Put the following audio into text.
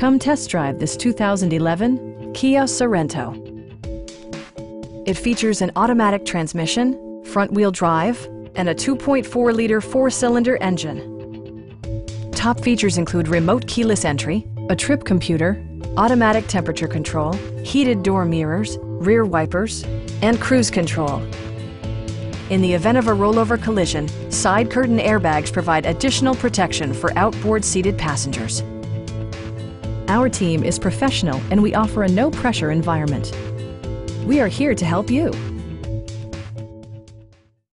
Come test drive this 2011 Kia Sorento. It features an automatic transmission, front-wheel drive, and a 2.4-liter four-cylinder engine. Top features include remote keyless entry, a trip computer, automatic temperature control, heated door mirrors, rear wipers, and cruise control. In the event of a rollover collision, side curtain airbags provide additional protection for outboard seated passengers. Our team is professional and we offer a no-pressure environment. We are here to help you.